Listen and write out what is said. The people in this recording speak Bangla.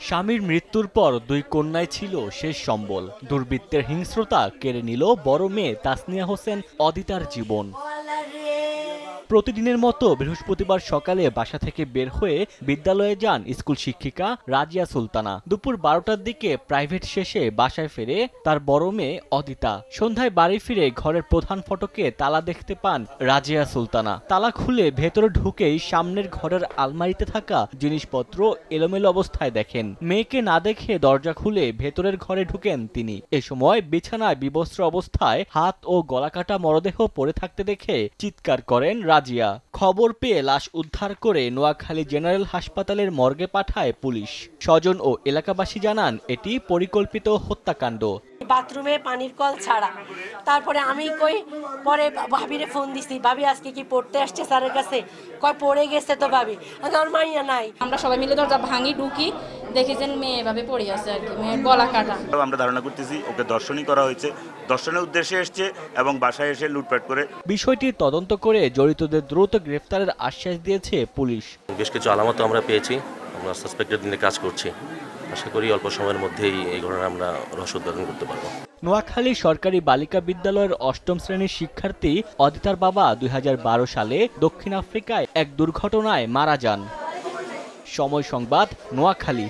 স্বামীর মৃত্যুর পর দুই কন্যায় ছিল শেষ সম্বল। দুর্বৃত্তের হিংস্রতা কেড়ে নিল বড় মেয়ে তাসনিয়া হোসেন অদিতার জীবন। প্রতিদিনের মতো বৃহস্পতিবার সকালে বাসা থেকে বের হয়ে বিদ্যালয়ে যান স্কুল শিক্ষিকা রাজিয়া সুলতানা। দুপুর বারোটার দিকে প্রাইভেট শেষে বাসায় ফেরে তার বড় মেয়ে অদিতা। সন্ধ্যায় বাড়ি ফিরে ঘরের প্রধান ফটকে তালা দেখতে পান রাজিয়া সুলতানা। তালা খুলে ভেতরে ঢুকেই সামনের ঘরের আলমারিতে থাকা জিনিসপত্র এলোমেলো অবস্থায় দেখেন। মেয়েকে না দেখে দরজা খুলে ভেতরের ঘরে ঢুকেন তিনি। এ সময় বিছানায় বিবস্ত্র অবস্থায় হাত ও গলাকাটা মরদেহ পড়ে থাকতে দেখে চিৎকার করেন রাজিয়া। খবর পেয়ে লাশ উদ্ধার করে নোয়াখালী জেনারেল হাসপাতালের মর্গে পাঠায় পুলিশ। স্বজন ও এলাকাবাসী জানান এটি পরিকল্পিত হত্যাকাণ্ড। বাথরুমে পানির কল ছাড়া। তারপরে আমি কই পরে ভাবিরে ফোন দিছি ভাবি আজকে কি পড়তে আসছে স্যারের কাছে? কয় পড়ে গেছে তো ভাবি। আমার মাইয়া নাই। আমরা সবাই মিলে দরজা ভাঙি ঢুকি। দেখি যে মেয়ে এভাবে পড়ে আছে আর কি মেয়ের গলা কাটা। আমরা ধারণা করতেছি ওকে দর্শনই করা হয়েছে। দর্শনের উদ্দেশ্যে এসছে এবং বাসায় এসে লুটপাট করে। বিষয়টি তদন্ত করে জড়িতদের দ্রুত গ্রেফতারের আশ্বাস দিয়েছে পুলিশ। বেশ কিছু আলামত আমরা পেয়েছি। আমরা সাসপেক্টের দিনে কাজ করছি। আশা করি অল্প সময়ের মধ্যেই এই ঘটনা আমরা রহস্য উদ্ঘাটন করতে পারব। নোয়াখালী সরকারি বালিকা বিদ্যালয়ের অষ্টম শ্রেণির শিক্ষার্থী অদিতার বাবা দুই হাজার বারো সালে দক্ষিণ আফ্রিকায় এক দুর্ঘটনায় মারা যান। সময় সংবাদ নোয়াখালী।